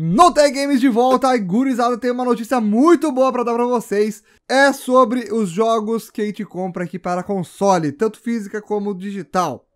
No Games de volta, gurizada tem uma notícia muito boa para dar para vocês. É sobre os jogos que a gente compra aqui para console, tanto física como digital.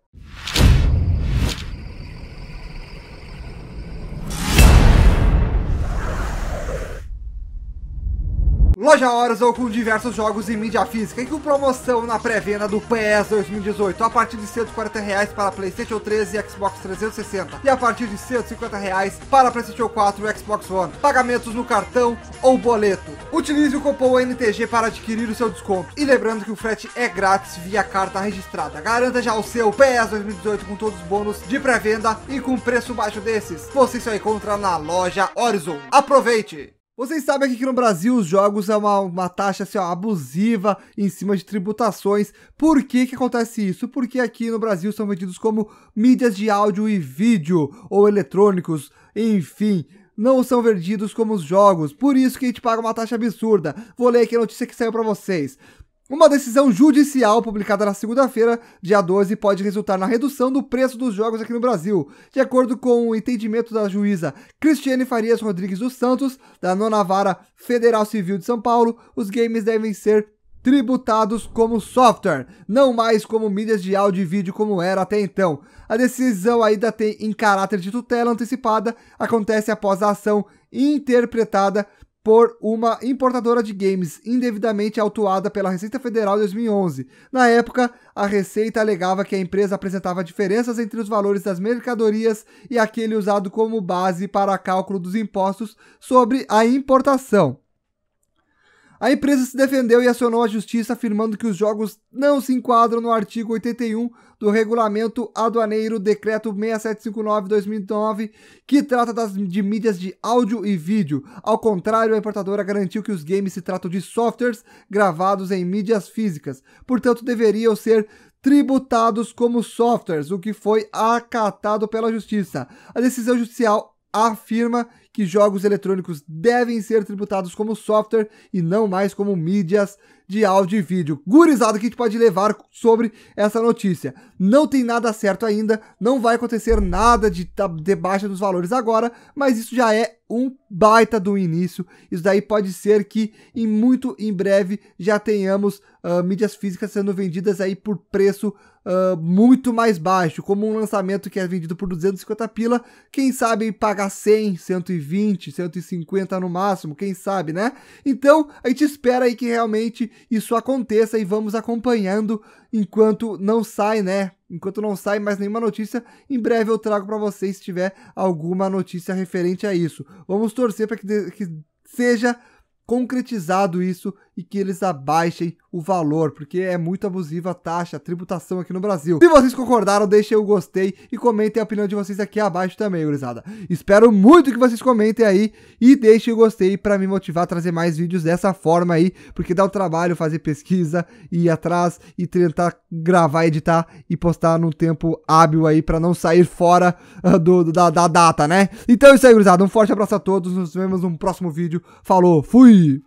Loja Horizon com diversos jogos em mídia física e com promoção na pré-venda do PS 2018 a partir de 140 reais para PlayStation 13 e Xbox 360 e a partir de 150 reais para PlayStation 4 e Xbox One. Pagamentos no cartão ou boleto. Utilize o cupom NTG para adquirir o seu desconto e lembrando que o frete é grátis via carta registrada. Garanta já o seu PS 2018 com todos os bônus de pré-venda e com preço baixo desses. Você só encontra na loja Horizon. Aproveite! Vocês sabem que aqui no Brasil os jogos é uma, uma taxa assim, ó, abusiva em cima de tributações. Por que que acontece isso? Porque aqui no Brasil são vendidos como mídias de áudio e vídeo, ou eletrônicos, enfim não são vendidos como os jogos, por isso que a gente paga uma taxa absurda. Vou ler aqui a notícia que saiu para vocês. Uma decisão judicial publicada na segunda-feira, dia 12, pode resultar na redução do preço dos jogos aqui no Brasil. De acordo com o entendimento da juíza Cristiane Farias Rodrigues dos Santos, da Nona Vara Federal Civil de São Paulo, os games devem ser tributados como software, não mais como mídias de áudio e vídeo como era até então. A decisão ainda tem em caráter de tutela antecipada, acontece após a ação interpretada por uma importadora de games indevidamente autuada pela Receita Federal em 2011. Na época, a Receita alegava que a empresa apresentava diferenças entre os valores das mercadorias e aquele usado como base para cálculo dos impostos sobre a importação. A empresa se defendeu e acionou a justiça afirmando que os jogos não se enquadram no artigo 81 do Regulamento Aduaneiro Decreto 6759/2009, que trata das, de mídias de áudio e vídeo. Ao contrário, a importadora garantiu que os games se tratam de softwares gravados em mídias físicas, portanto deveriam ser tributados como softwares, o que foi acatado pela justiça. A decisão judicial afirma que jogos eletrônicos devem ser tributados como software e não mais como mídias de áudio e vídeo. Gurizado que a gente pode levar sobre essa notícia. Não tem nada certo ainda, não vai acontecer nada de, de baixa dos valores agora, mas isso já é um baita do início. Isso daí pode ser que em muito em breve já tenhamos uh, mídias físicas sendo vendidas aí por preço uh, muito mais baixo, como um lançamento que é vendido por 250 pila, quem sabe pagar 100, 120, 150 no máximo, quem sabe, né? Então, a gente espera aí que realmente isso aconteça e vamos acompanhando enquanto não sai, né? Enquanto não sai mais nenhuma notícia, em breve eu trago para vocês se tiver alguma notícia referente a isso. Vamos torcer para que, que seja concretizado isso e que eles abaixem o valor, porque é muito abusiva a taxa, a tributação aqui no Brasil. Se vocês concordaram, deixem o gostei e comentem a opinião de vocês aqui abaixo também, gurizada. Espero muito que vocês comentem aí e deixem o gostei para me motivar a trazer mais vídeos dessa forma aí, porque dá o um trabalho fazer pesquisa, ir atrás e tentar gravar, editar e postar num tempo hábil aí para não sair fora uh, do, da, da data, né? Então é isso aí, gurizada. Um forte abraço a todos, nos vemos no próximo vídeo. Falou, fui!